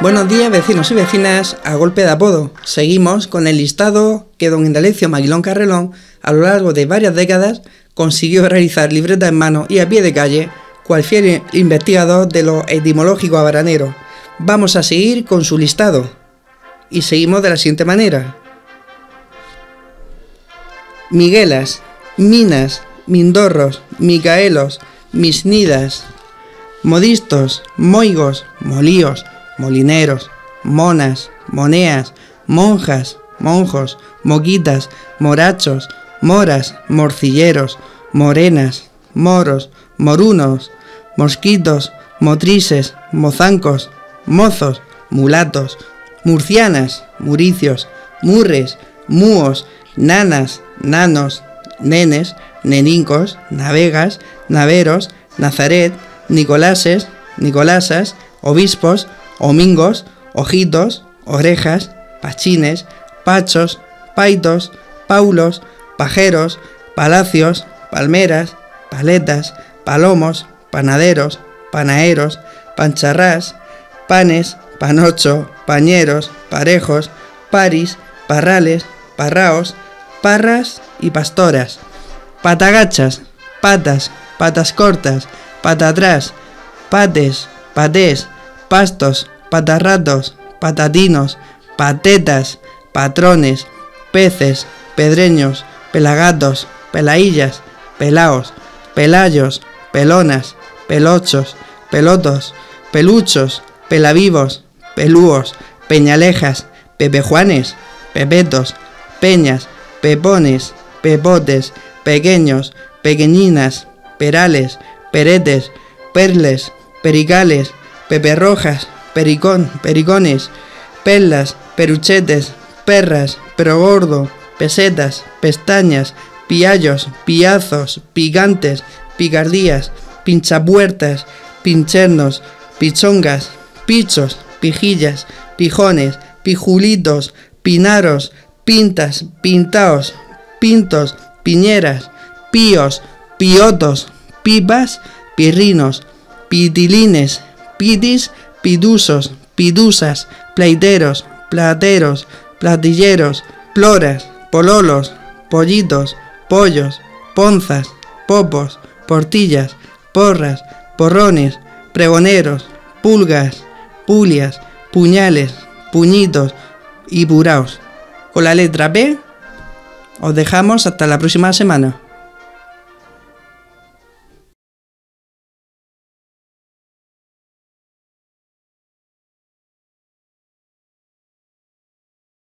Buenos días vecinos y vecinas a golpe de apodo. Seguimos con el listado que don Indalecio Maguilón Carrelón a lo largo de varias décadas consiguió realizar libreta en mano y a pie de calle, cual fiel investigador de lo etimológico abaranero. Vamos a seguir con su listado. Y seguimos de la siguiente manera. Miguelas, Minas, Mindorros, Micaelos, Misnidas, Modistos, Moigos, Molíos, Molineros, Monas, Moneas, Monjas, Monjos, Moquitas, Morachos, Moras, Morcilleros, Morenas, Moros, Morunos, Mosquitos, Motrices, Mozancos, Mozos, Mulatos, Murcianas, Muricios, Murres, Muos, Nanas, Nanos, Nenes, Nenincos, Navegas, Naveros, Nazaret, Nicolases, Nicolasas, Obispos, Omingos, Ojitos, Orejas, Pachines, Pachos, Paitos, Paulos, Pajeros, Palacios, Palmeras, Paletas, Palomos, Panaderos, Panaeros, Pancharrás, Panes, Panocho, Pañeros, Parejos, Paris, Parrales, Parraos, Parras y Pastoras, Patagachas, Patas, Patas cortas, Patatrás, Pates, Patés, Pastos, Patarratos, Patatinos, Patetas, Patrones, Peces, Pedreños, Pelagatos, Pelaillas, Pelaos, Pelayos, Pelonas, Pelochos, Pelotos, Peluchos, Pelavivos, Pelúos, Peñalejas, Pepejuanes, Pepetos, Peñas, Pepones, Pepotes, Pequeños, Pequeñinas, Perales, Peretes, Perles, Pericales, Peperrojas, Pericón, Pericones, Perlas, Peruchetes, Perras, Perogordo, Pesetas, Pestañas, Piallos, Piazos, Picantes, Picardías, Pinchapuertas, Pinchernos, Pichongas, Pichos, Pijillas, Pijones, Pijulitos, Pinaros, Pintas, Pintaos, Pintos, Piñeras, Píos, Piotos, Pipas, Pirrinos, Pitilines, Pitis, Pidusos, Pidusas, Pleiteros, Plateros, Platilleros, Ploras, Pololos, Pollitos, Pollos, Ponzas, Popos, Portillas, Porras, Porrones, Pregoneros, Pulgas, Pulias, Puñales, Puñitos y Puraos. Con la letra P os dejamos hasta la próxima semana.